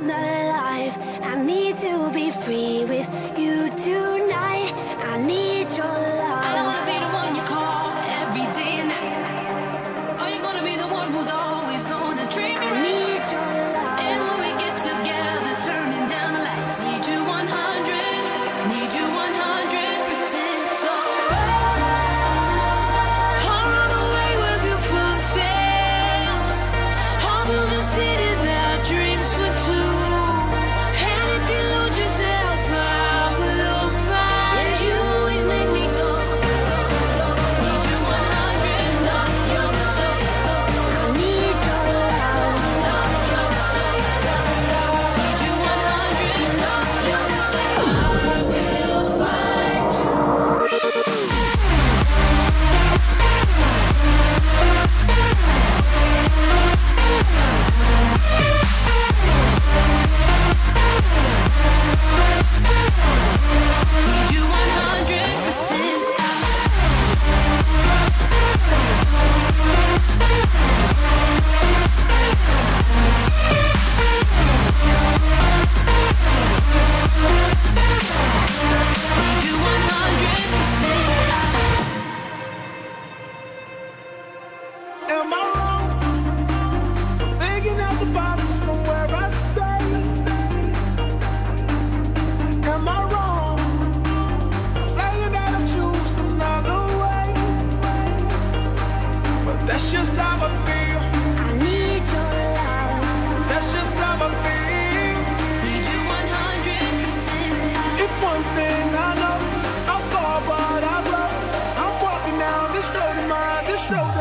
Lose yourself, I need to be free with you. Always make me go. show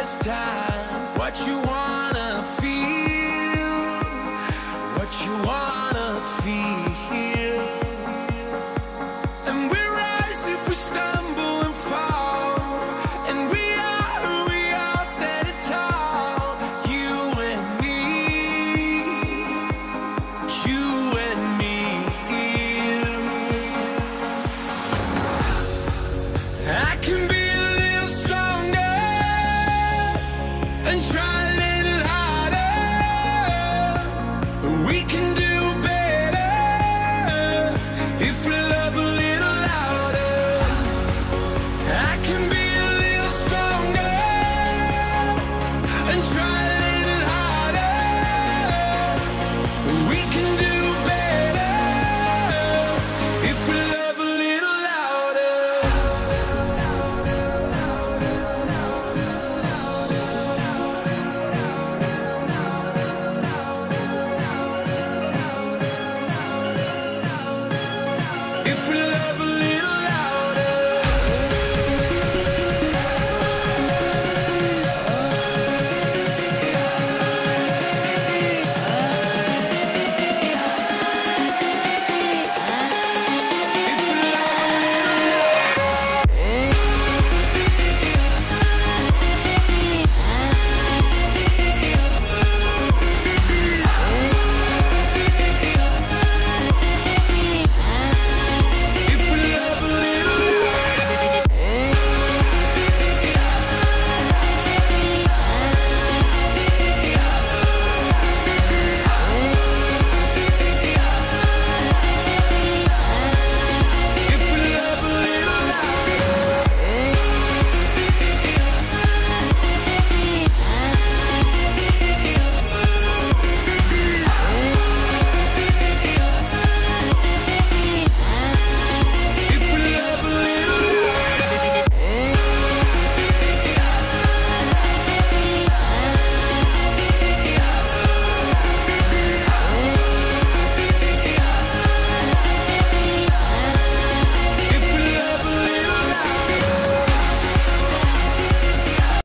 it's time. What you wanna